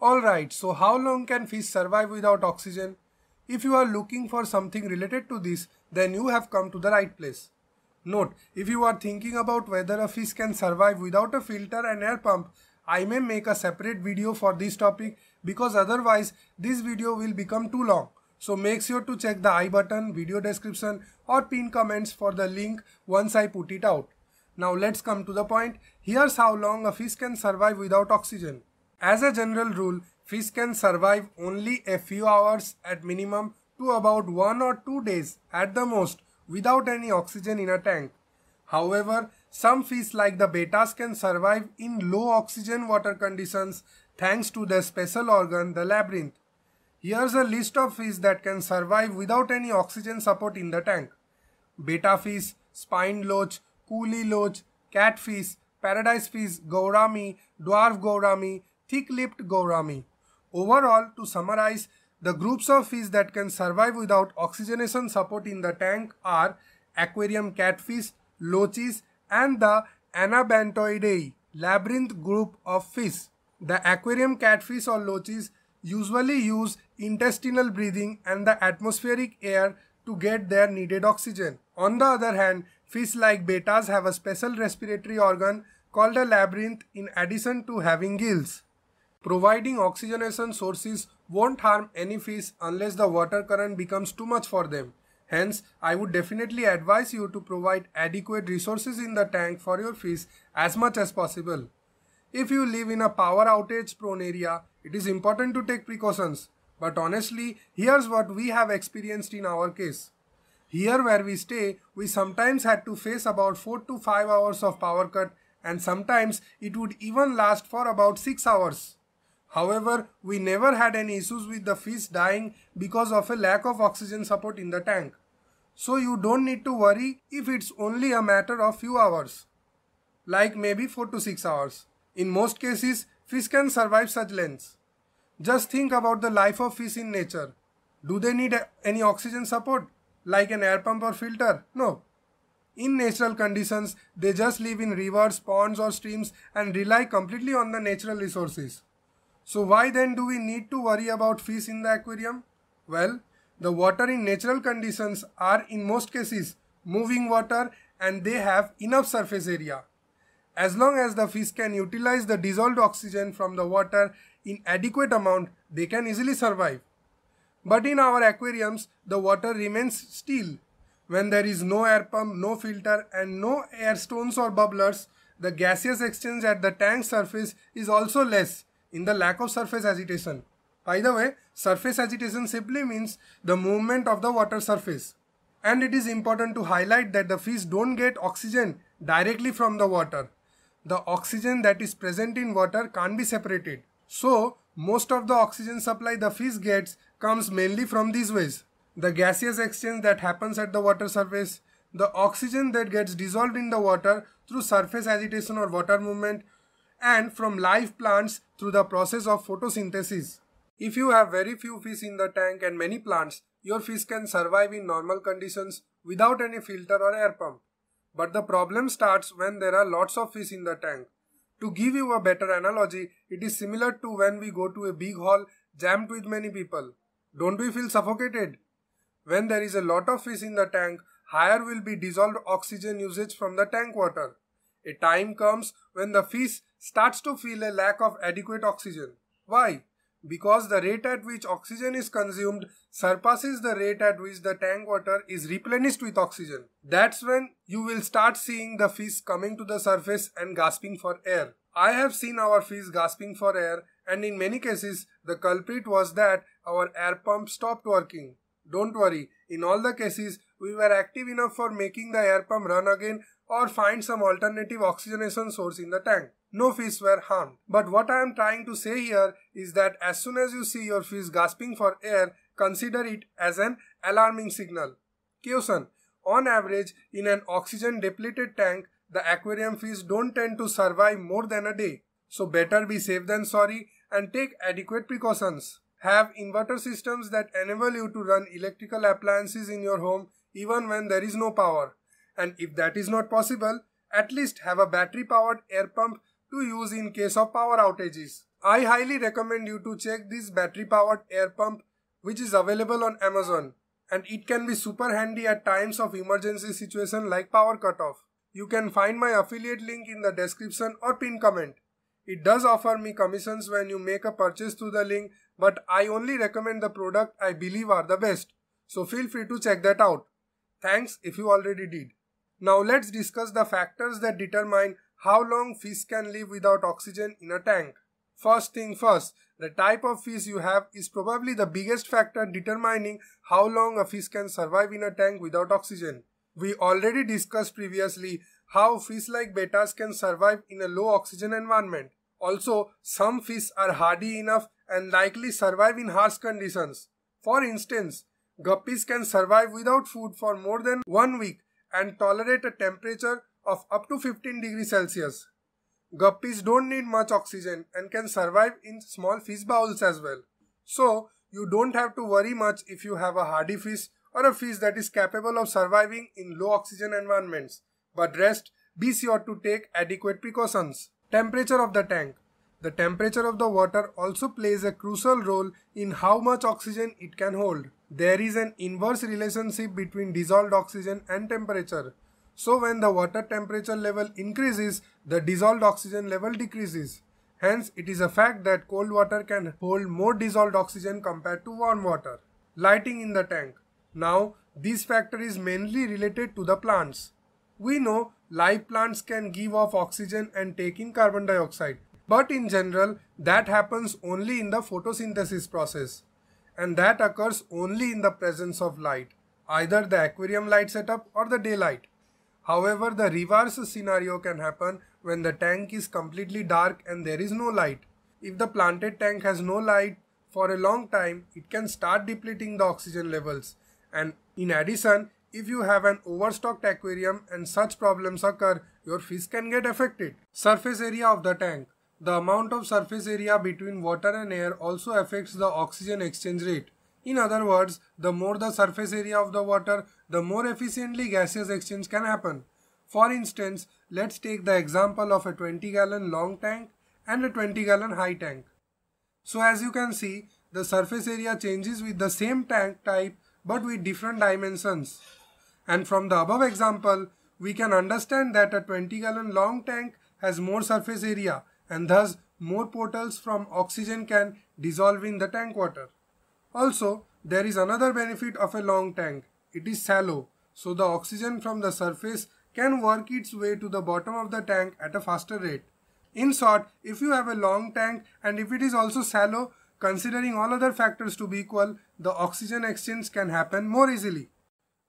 Alright, so how long can fish survive without oxygen? If you are looking for something related to this, then you have come to the right place. Note, if you are thinking about whether a fish can survive without a filter and air pump, I may make a separate video for this topic because otherwise this video will become too long. So make sure to check the i button, video description or pin comments for the link once I put it out. Now let's come to the point. Here's how long a fish can survive without oxygen. As a general rule, fish can survive only a few hours at minimum to about 1 or 2 days at the most without any oxygen in a tank. However, some fish like the bettas can survive in low oxygen water conditions thanks to their special organ, the labyrinth. Here's a list of fish that can survive without any oxygen support in the tank. Betta fish, spined loach, kuhli loach, catfish, paradise fish, gourami, dwarf gourami, thick-lipped gourami. Overall, to summarize, the groups of fish that can survive without oxygenation support in the tank are aquarium catfish, loaches and the Anabantoideae, labyrinth group of fish. The aquarium catfish or loaches usually use intestinal breathing and the atmospheric air to get their needed oxygen. On the other hand, fish like bettas have a special respiratory organ called a labyrinth in addition to having gills. Providing oxygenation sources won't harm any fish unless the water current becomes too much for them. Hence, I would definitely advise you to provide adequate resources in the tank for your fish as much as possible. If you live in a power outage prone area, it is important to take precautions. But honestly, here's what we have experienced in our case. Here where we stay, we sometimes had to face about 4 to 5 hours of power cut and sometimes it would even last for about 6 hours. However, we never had any issues with the fish dying because of a lack of oxygen support in the tank. So you don't need to worry if it's only a matter of few hours, like maybe 4 to 6 hours. In most cases, fish can survive such lengths. Just think about the life of fish in nature. Do they need any oxygen support like an air pump or filter? No. In natural conditions, they just live in rivers, ponds or streams and rely completely on the natural resources. So why then do we need to worry about fish in the aquarium? Well, the water in natural conditions are in most cases moving water and they have enough surface area. As long as the fish can utilize the dissolved oxygen from the water in adequate amount, they can easily survive. But in our aquariums, the water remains still. When there is no air pump, no filter and no air stones or bubblers, the gaseous exchange at the tank surface is also less in the lack of surface agitation. By the way, surface agitation simply means the movement of the water surface. And it is important to highlight that the fish don't get oxygen directly from the water the oxygen that is present in water can't be separated. So, most of the oxygen supply the fish gets comes mainly from these ways. The gaseous exchange that happens at the water surface, the oxygen that gets dissolved in the water through surface agitation or water movement, and from live plants through the process of photosynthesis. If you have very few fish in the tank and many plants, your fish can survive in normal conditions without any filter or air pump. But the problem starts when there are lots of fish in the tank. To give you a better analogy, it is similar to when we go to a big hall jammed with many people. Don't we feel suffocated? When there is a lot of fish in the tank, higher will be dissolved oxygen usage from the tank water. A time comes when the fish starts to feel a lack of adequate oxygen. Why? because the rate at which oxygen is consumed surpasses the rate at which the tank water is replenished with oxygen. That's when you will start seeing the fish coming to the surface and gasping for air. I have seen our fish gasping for air and in many cases the culprit was that our air pump stopped working. Don't worry, in all the cases we were active enough for making the air pump run again or find some alternative oxygenation source in the tank no fish were harmed. But what I am trying to say here is that as soon as you see your fish gasping for air, consider it as an alarming signal. Caution. On average, in an oxygen depleted tank, the aquarium fish don't tend to survive more than a day. So better be safe than sorry and take adequate precautions. Have inverter systems that enable you to run electrical appliances in your home even when there is no power. And if that is not possible, at least have a battery powered air pump to use in case of power outages. I highly recommend you to check this battery powered air pump which is available on Amazon and it can be super handy at times of emergency situation like power cutoff. You can find my affiliate link in the description or pin comment. It does offer me commissions when you make a purchase through the link but I only recommend the product I believe are the best. So feel free to check that out. Thanks if you already did. Now let's discuss the factors that determine how long fish can live without oxygen in a tank. First thing first, the type of fish you have is probably the biggest factor determining how long a fish can survive in a tank without oxygen. We already discussed previously how fish like bettas can survive in a low oxygen environment. Also, some fish are hardy enough and likely survive in harsh conditions. For instance, guppies can survive without food for more than one week and tolerate a temperature of up to 15 degrees Celsius. Guppies don't need much oxygen and can survive in small fish bowls as well. So, you don't have to worry much if you have a hardy fish or a fish that is capable of surviving in low oxygen environments. But rest, be sure to take adequate precautions. Temperature of the tank. The temperature of the water also plays a crucial role in how much oxygen it can hold. There is an inverse relationship between dissolved oxygen and temperature. So when the water temperature level increases, the dissolved oxygen level decreases. Hence, it is a fact that cold water can hold more dissolved oxygen compared to warm water. Lighting in the tank. Now, this factor is mainly related to the plants. We know live plants can give off oxygen and take in carbon dioxide. But in general, that happens only in the photosynthesis process. And that occurs only in the presence of light, either the aquarium light setup or the daylight. However, the reverse scenario can happen when the tank is completely dark and there is no light. If the planted tank has no light for a long time, it can start depleting the oxygen levels. And in addition, if you have an overstocked aquarium and such problems occur, your fish can get affected. Surface area of the tank. The amount of surface area between water and air also affects the oxygen exchange rate. In other words, the more the surface area of the water, the more efficiently gaseous exchange can happen. For instance, let's take the example of a 20 gallon long tank and a 20 gallon high tank. So as you can see, the surface area changes with the same tank type but with different dimensions. And from the above example, we can understand that a 20 gallon long tank has more surface area and thus more portals from oxygen can dissolve in the tank water. Also, there is another benefit of a long tank. It is shallow, so the oxygen from the surface can work its way to the bottom of the tank at a faster rate. In short, if you have a long tank and if it is also shallow, considering all other factors to be equal, the oxygen exchange can happen more easily.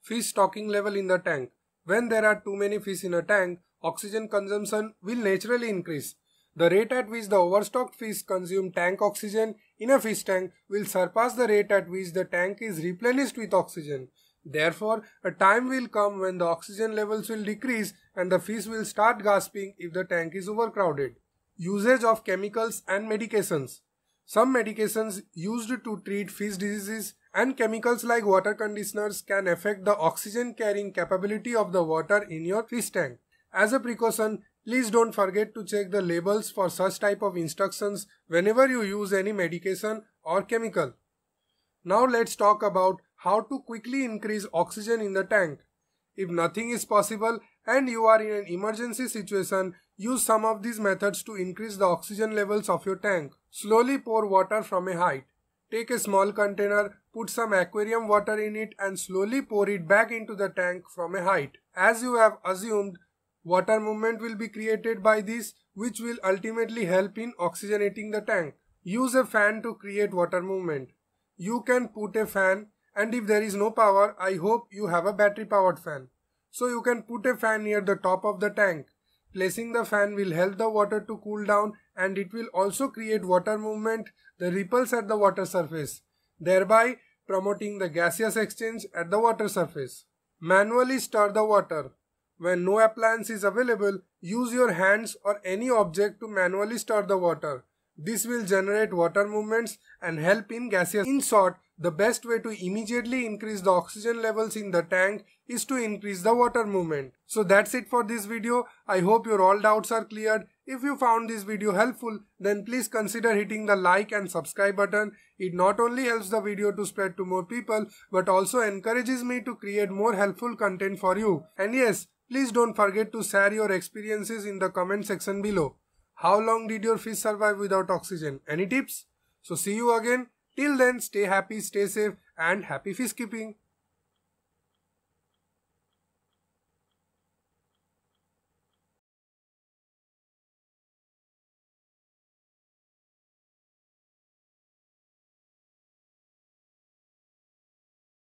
Fish stocking level in the tank. When there are too many fish in a tank, oxygen consumption will naturally increase. The rate at which the overstocked fish consume tank oxygen in a fish tank will surpass the rate at which the tank is replenished with oxygen. Therefore, a time will come when the oxygen levels will decrease and the fish will start gasping if the tank is overcrowded. Usage of chemicals and medications. Some medications used to treat fish diseases and chemicals like water conditioners can affect the oxygen carrying capability of the water in your fish tank. As a precaution, Please don't forget to check the labels for such type of instructions whenever you use any medication or chemical. Now let's talk about how to quickly increase oxygen in the tank. If nothing is possible and you are in an emergency situation, use some of these methods to increase the oxygen levels of your tank. Slowly pour water from a height. Take a small container, put some aquarium water in it and slowly pour it back into the tank from a height. As you have assumed, Water movement will be created by this which will ultimately help in oxygenating the tank. Use a fan to create water movement. You can put a fan and if there is no power, I hope you have a battery powered fan. So you can put a fan near the top of the tank. Placing the fan will help the water to cool down and it will also create water movement, the ripples at the water surface, thereby promoting the gaseous exchange at the water surface. Manually stir the water. When no appliance is available, use your hands or any object to manually stir the water. This will generate water movements and help in gaseous. In short, the best way to immediately increase the oxygen levels in the tank is to increase the water movement. So that's it for this video. I hope your all doubts are cleared. If you found this video helpful, then please consider hitting the like and subscribe button. It not only helps the video to spread to more people, but also encourages me to create more helpful content for you. And yes, please don't forget to share your experiences in the comment section below. How long did your fish survive without oxygen? Any tips? So see you again. Till then, stay happy, stay safe and happy fish keeping.